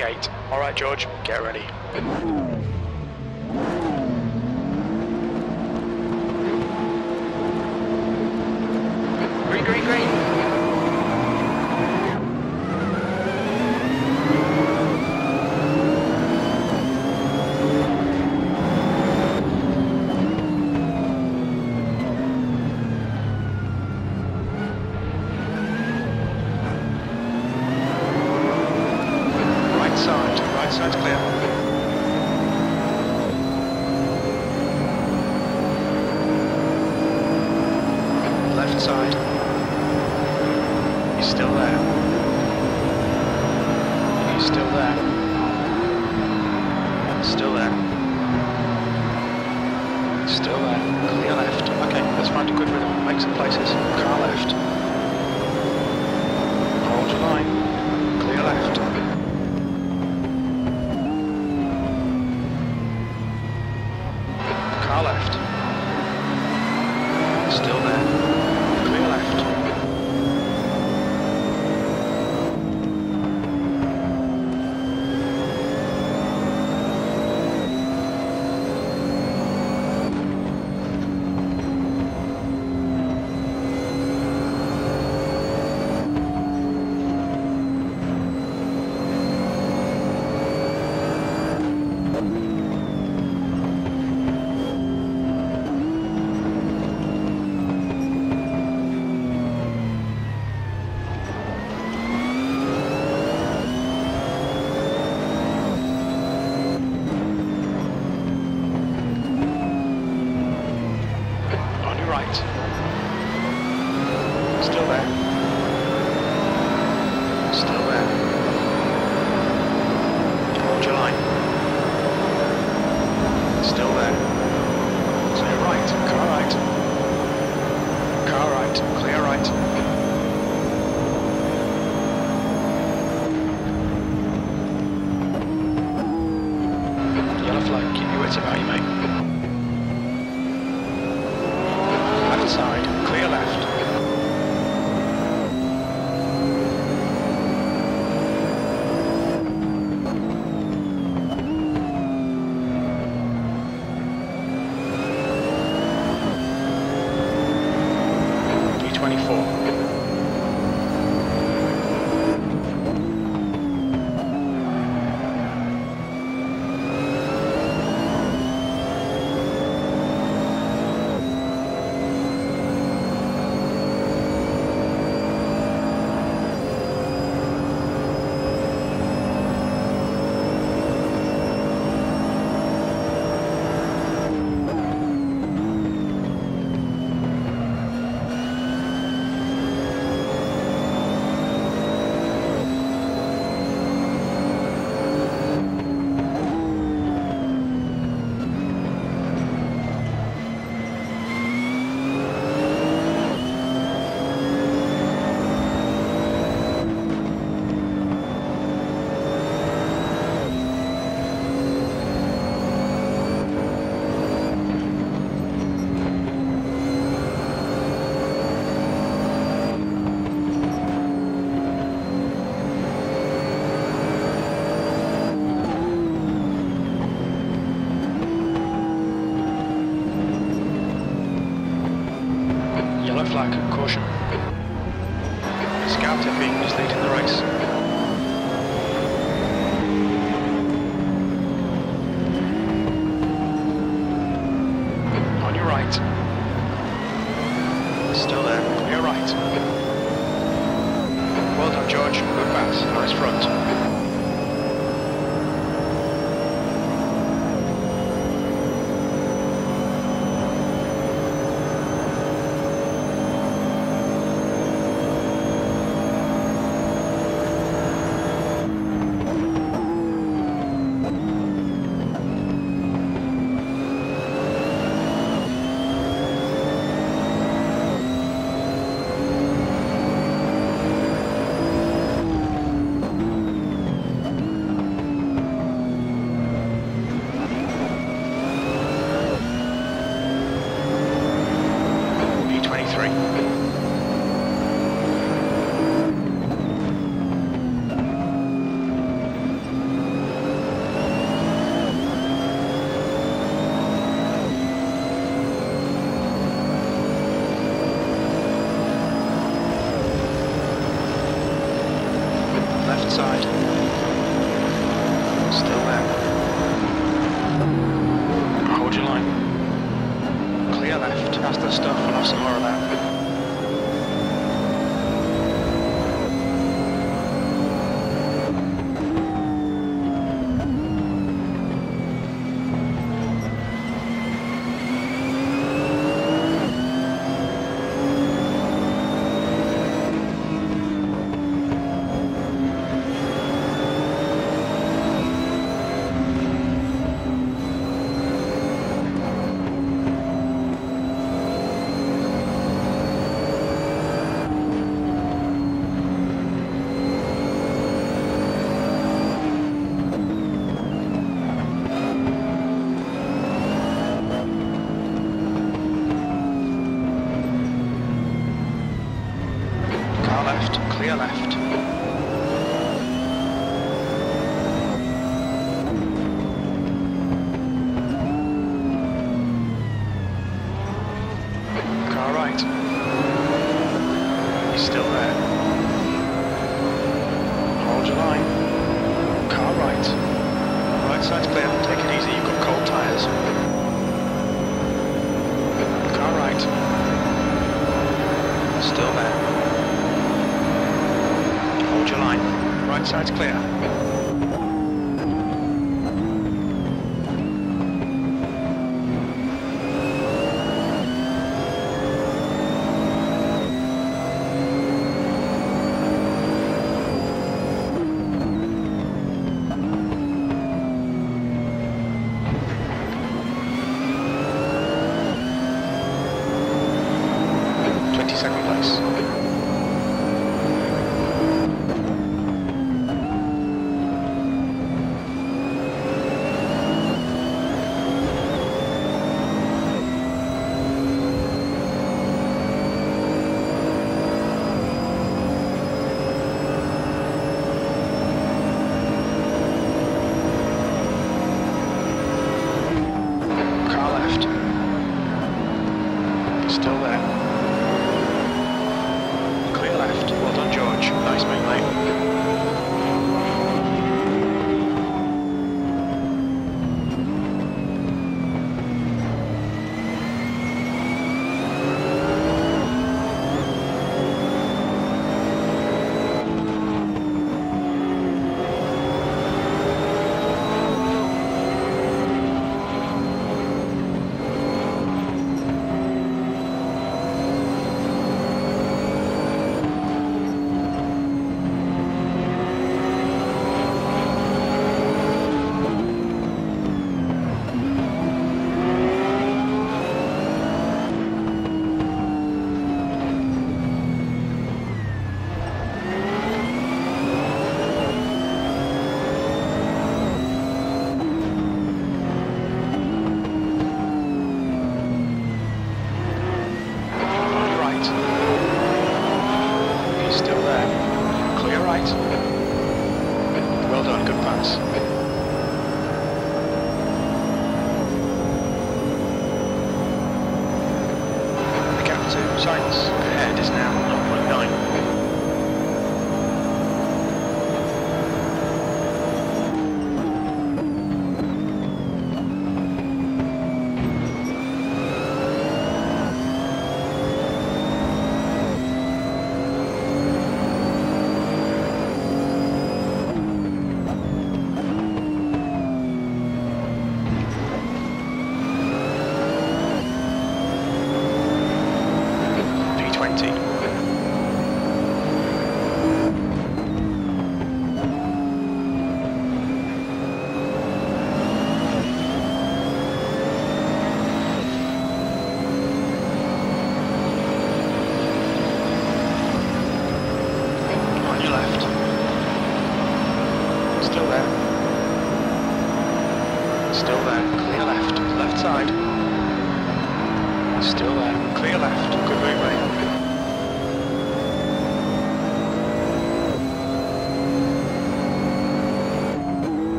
28. Alright, George, get ready. Green, green, green.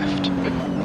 Left.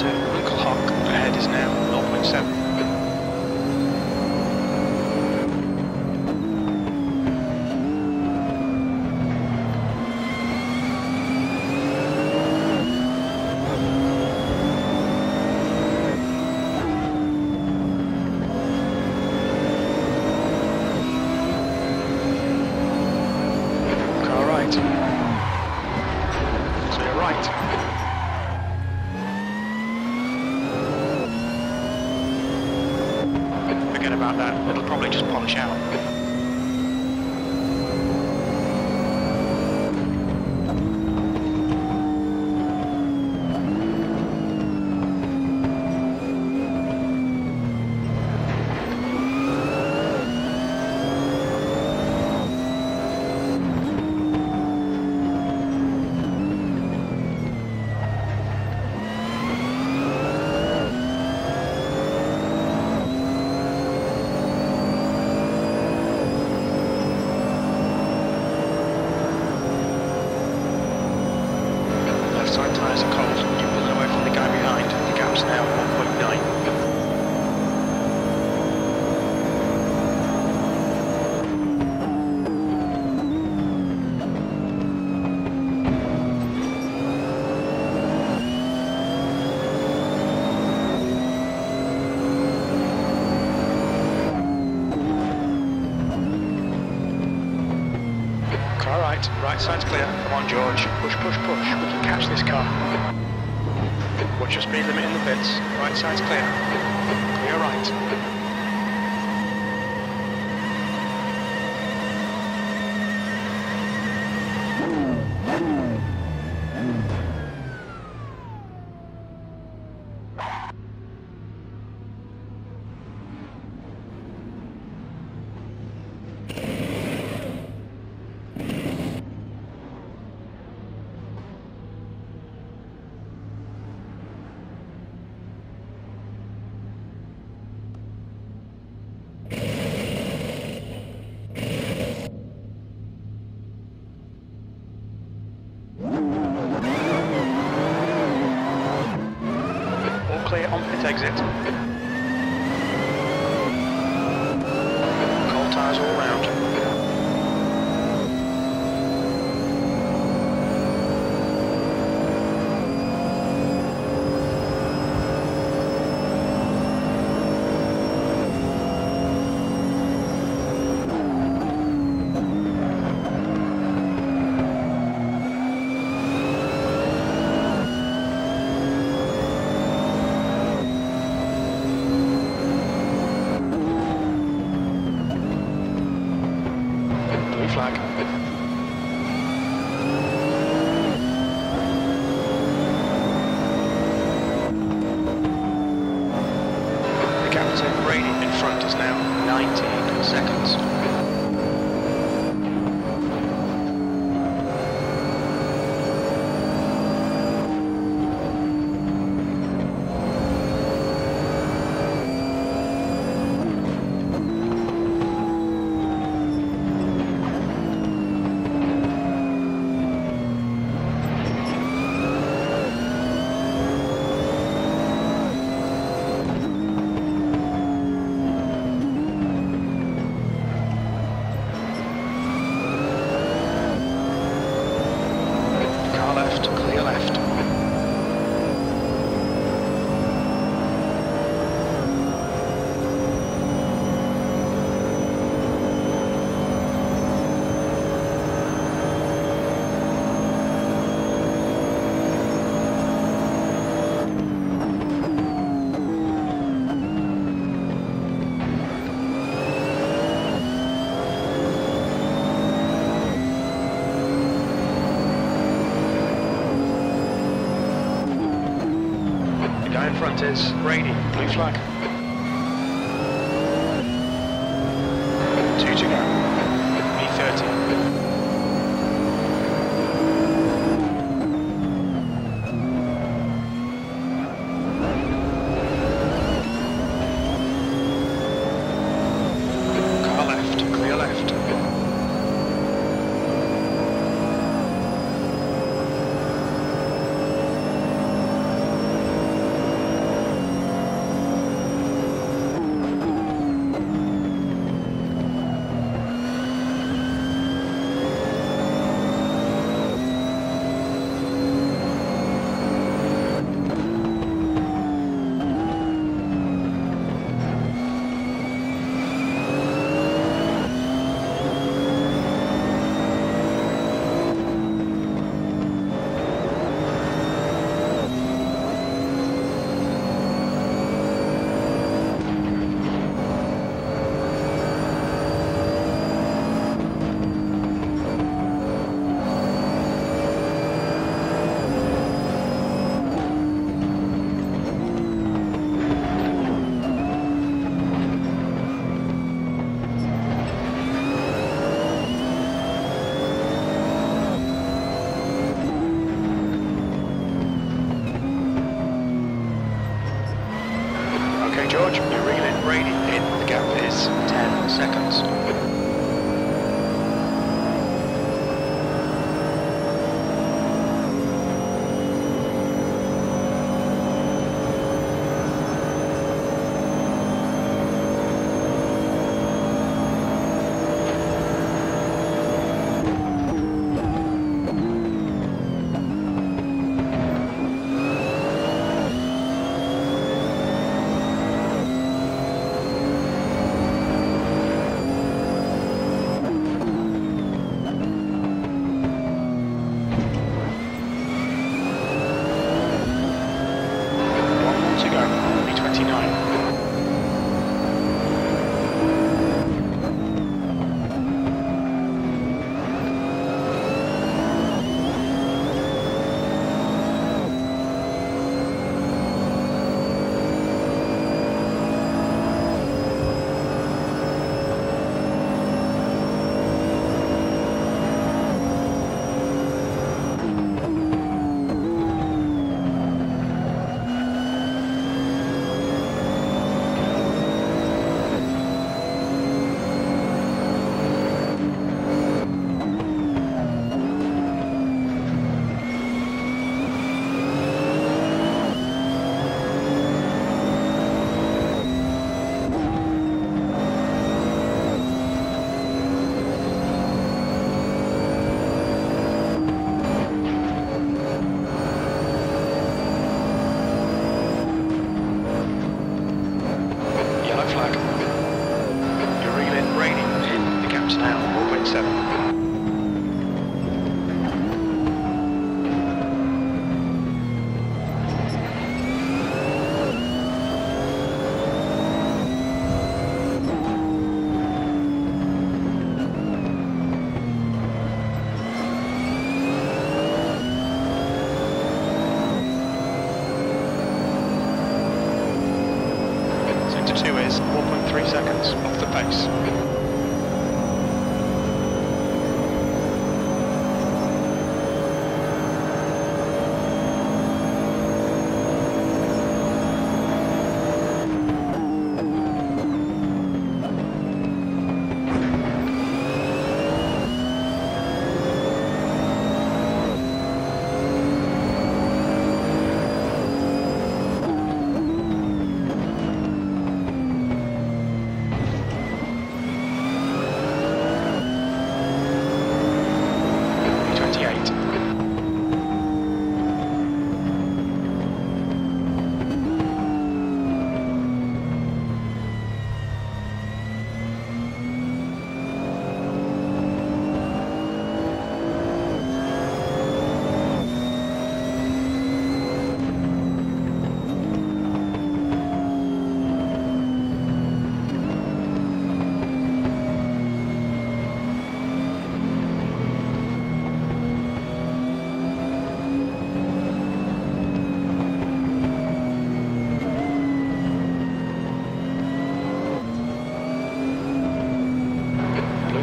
Outer Winkelhock ahead is now right, side's clear. Come on, George. Push, push, push. We can catch this car. Watch your speed limit in the pits. Right side's clear. Clear right. All clear on pit exit. Cold tyres all round. Blue flag. The captain Brady in front is now 19 seconds. Car left, clear left. The guy in front is Brady, blue flag.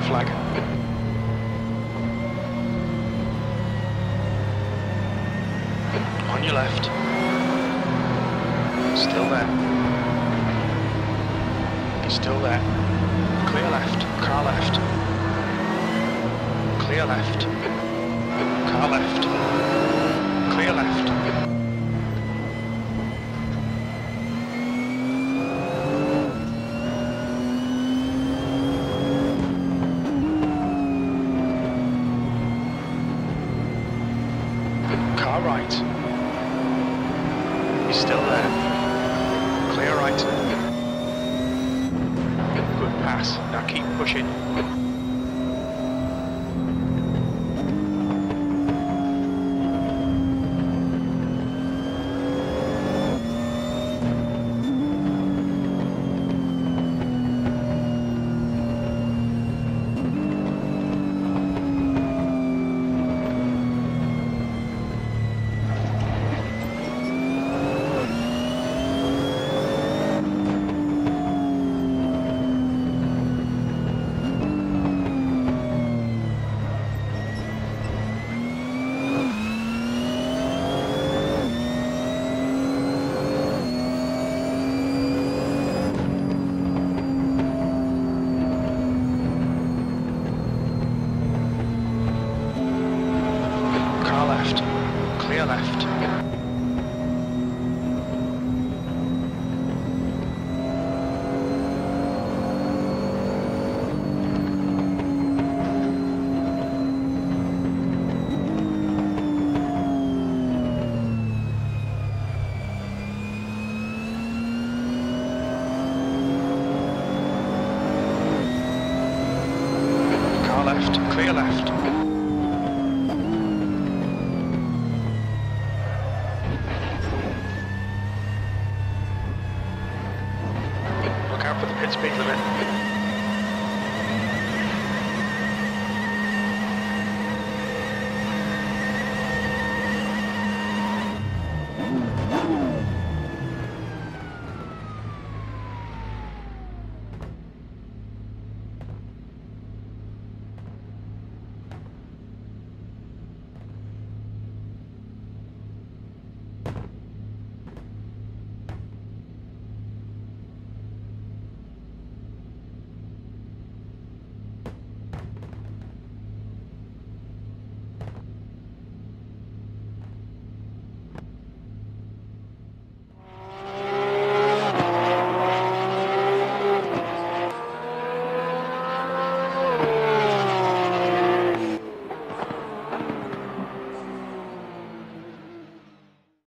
Flag. On your left.